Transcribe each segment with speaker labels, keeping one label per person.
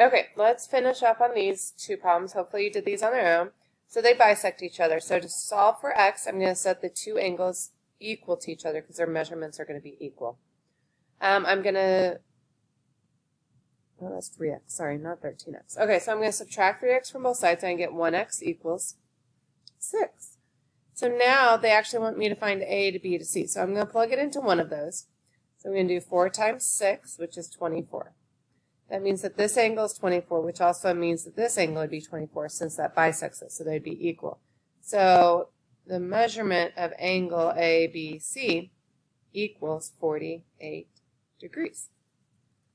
Speaker 1: Okay, let's finish up on these two problems. Hopefully you did these on their own. So they bisect each other. So to solve for x, I'm going to set the two angles equal to each other because their measurements are going to be equal. Um, I'm going to, oh, that's 3x. Sorry, not 13x. Okay, so I'm going to subtract 3x from both sides and I get 1x equals 6. So now they actually want me to find a to b to c. So I'm going to plug it into one of those. So I'm going to do 4 times 6, which is 24. That means that this angle is 24, which also means that this angle would be 24 since that bisects it, so they'd be equal. So the measurement of angle ABC equals 48 degrees.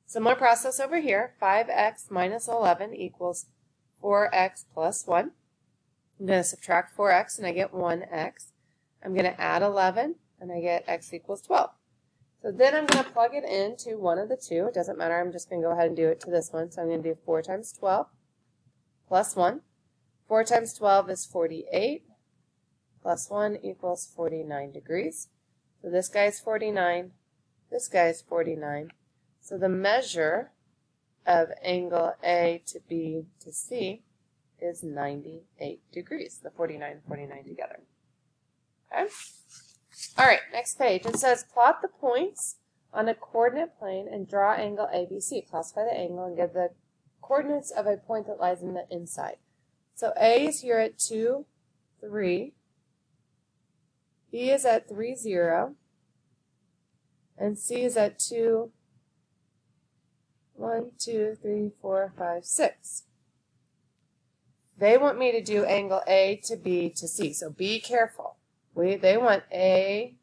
Speaker 1: Similar process over here. 5x minus 11 equals 4x plus 1. I'm going to subtract 4x and I get 1x. I'm going to add 11 and I get x equals 12. So then I'm going to plug it into one of the two. It doesn't matter. I'm just going to go ahead and do it to this one. So I'm going to do 4 times 12 plus 1. 4 times 12 is 48 plus 1 equals 49 degrees. So this guy is 49. This guy is 49. So the measure of angle A to B to C is 98 degrees, the 49 and 49 together. Okay? All right, next page. It says plot the points on a coordinate plane and draw angle ABC. Classify the angle and give the coordinates of a point that lies in the inside. So A is here at 2, 3. B is at 3, 0. And C is at 2, 1, 2, 3, 4, 5, 6. They want me to do angle A to B to C, so be careful. We, they want A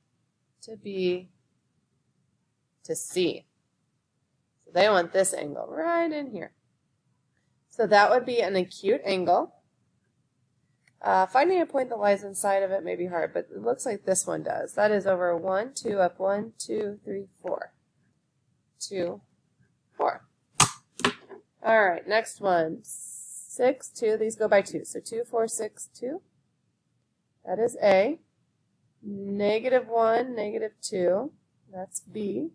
Speaker 1: to B to C. So they want this angle right in here. So that would be an acute angle. Uh, finding a point that lies inside of it may be hard, but it looks like this one does. That is over 1, 2, up 1, 2, 3, 4. 2, 4. All right, next one. 6, 2. These go by 2. So 2, 4, 6, 2. That is A negative 1, negative 2, that's B,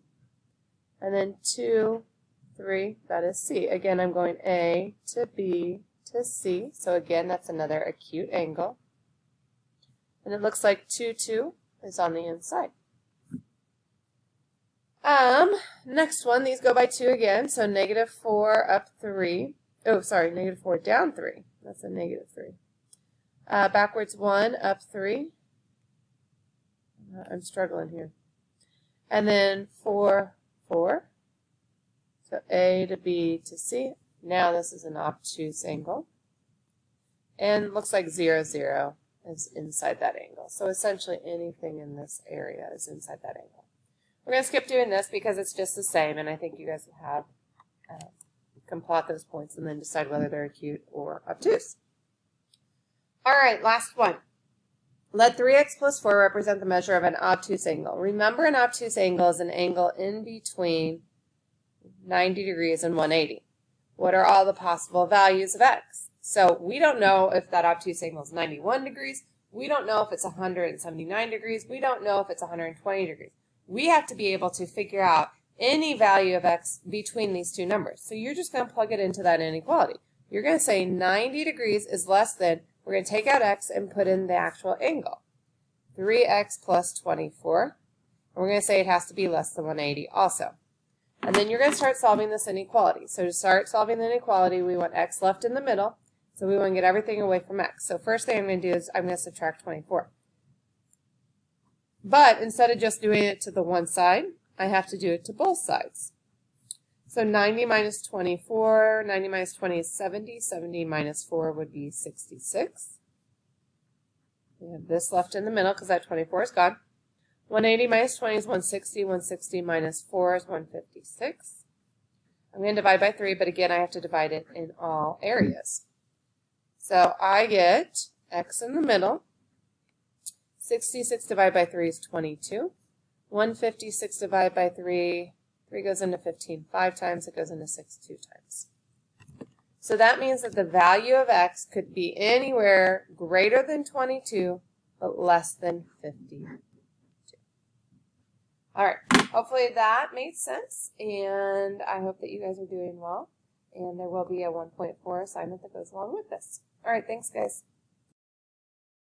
Speaker 1: and then 2, 3, that is C. Again, I'm going A to B to C, so again, that's another acute angle. And it looks like 2, 2 is on the inside. Um, next one, these go by 2 again, so negative 4 up 3. Oh, sorry, negative 4 down 3. That's a negative 3. Uh, backwards 1 up 3. I'm struggling here. And then 4, 4. So A to B to C. Now this is an obtuse angle. And looks like 0, 0 is inside that angle. So essentially anything in this area is inside that angle. We're going to skip doing this because it's just the same, and I think you guys have uh, can plot those points and then decide whether they're acute or obtuse. All right, last one. Let 3x plus 4 represent the measure of an obtuse angle. Remember an obtuse angle is an angle in between 90 degrees and 180. What are all the possible values of x? So we don't know if that obtuse angle is 91 degrees. We don't know if it's 179 degrees. We don't know if it's 120 degrees. We have to be able to figure out any value of x between these two numbers. So you're just going to plug it into that inequality. You're going to say 90 degrees is less than we're going to take out x and put in the actual angle. 3x plus 24. And we're going to say it has to be less than 180 also. And then you're going to start solving this inequality. So to start solving the inequality, we want x left in the middle. So we want to get everything away from x. So first thing I'm going to do is I'm going to subtract 24. But instead of just doing it to the one side, I have to do it to both sides. So 90 minus 24, 90 minus 20 is 70. 70 minus 4 would be 66. We have this left in the middle because that 24 is gone. 180 minus 20 is 160. 160 minus 4 is 156. I'm going to divide by 3, but again, I have to divide it in all areas. So I get x in the middle. 66 divided by 3 is 22. 156 divided by 3 3 goes into 15 five times, it goes into 6 two times. So that means that the value of x could be anywhere greater than 22, but less than 52. All right, hopefully that made sense, and I hope that you guys are doing well. And there will be a 1.4 assignment that goes along with this. All right, thanks, guys.